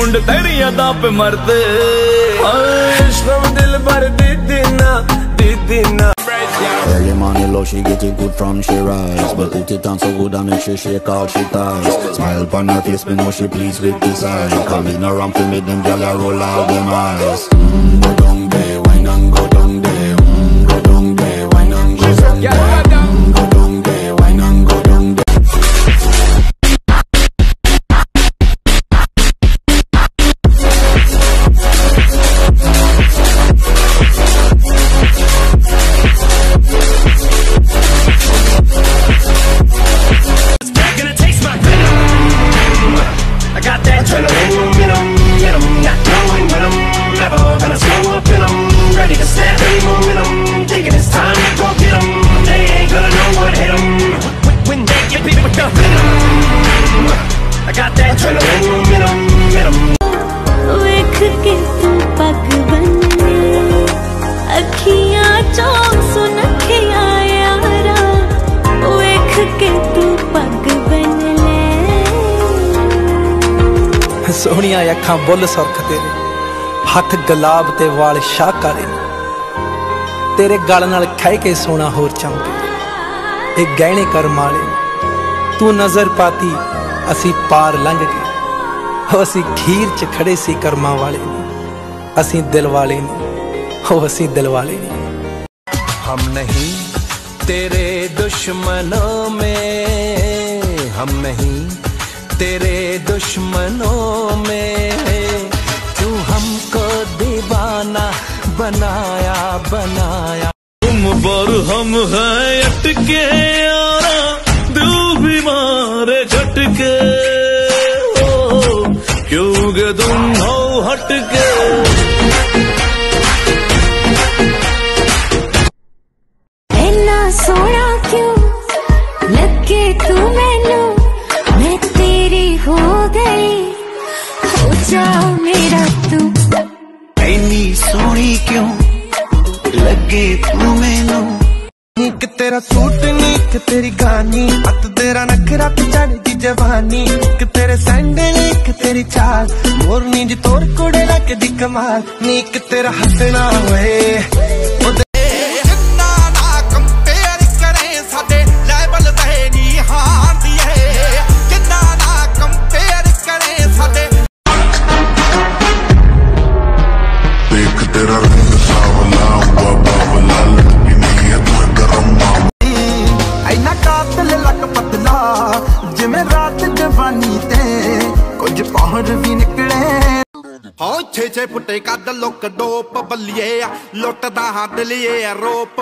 ਮੁੰਡ ਤੇਰੀ ਅਦਾ ਪੇ ਮਰਦੇ। ਆਸ਼ਕਮ ਦਿਲ ਭਰ ਦਿੱਦੀ ਨਾ ਦਿੱਦੀ ਨਾ Early money love, she getting good from she rise. But put it on so good I make she shake all she ties. Smile upon her face, me know she pleased with this eyes Come in around to me, them gyal roll out them eyes. Mm, Go down there, wine and go down. ਸੋਹਣੀਆਂ ਅੱਖਾਂ ਬੁੱਲ ਸੁਰਖ ਤੇਰੇ, ਹੱਥ ਗੁਲਾਬ ਤੇ ਵਾਲ ਸ਼ਾਹਕਾਰੇ ਤੇਰੇ ਗਲ ਨਾਲ ਖਹਿ ਕੇ ਸੋਨਾ ਹੋਰ ਚਮਕੇ ਇਹ ਗਹਿਣੇ ਕਰ ਮਾਲੇ, ਤੂੰ ਨਜ਼ਰ ਪਾਤੀ, ਅਸੀਂ ਪਾਰ ਲੰਘ ਗਏ। ਅਸੀਂ ਖੀਰ ਚ ਖੜੇ ਸੀ ਕਰਮਾਂ ਵਾਲੇ ਅਸੀਂ ਦਿਲ ਵਾਲੇ ਨੇ, ਹੋ ਅਸੀਂ ਦਿਲ ਵਾਲੇ ਨੇ। ਹਮ ਨਹੀਂ ਤੇਰੇ ਦੁਸ਼ਮਨੋਂ ਮੇ, ਹਮ ਨਹੀਂ तेरे दुश्मनों में तू हमको दीवाना बनाया बनाया। तुम पर हम है अटके यारा दिल भी मारे झटके। क्यों के तुम हो हटके? सोना क्यों लगे तू मैनू? जा मेरा तू। इनी सोनी क्यों लगे तू मैनू? नीक तेरा सूट नीक तेरी गानी अत तेरा नखरा ते चढ़दी जवानी। नीक तेरे सैंडल नीक तेरी चाल मोरनी जी तोर कोड़े लग दी कमाल। नीक तेरा हंसना होए ਤੇਰਾ ਰੰਗ ਸਾਵਲਾ ਹੁਆ ਬਾਵਲਾ ਲਟਕੀ ਨੀਅਤ ਮੈਂ ਗਰਮ ਐਨਾ ਕਾਤਲ ਲੱਕ ਪਤਲਾ, ਜਿਵੇਂ ਰਾਤ ਜਵਾਨੀ ਤੇ ਕੁਝ ਪਹਾੜ ਵੀ ਨਿਕਲੇ। ਹੋ ਛੇ ਛੇ ਫੁੱਟੇ ਕੱਦ, ਲੁੱਕ ਡੋਪ ਬੱਲੀਏ ਲੁੱਟਦਾ ਹੱਦ ਲਿਏ ਰੋਪ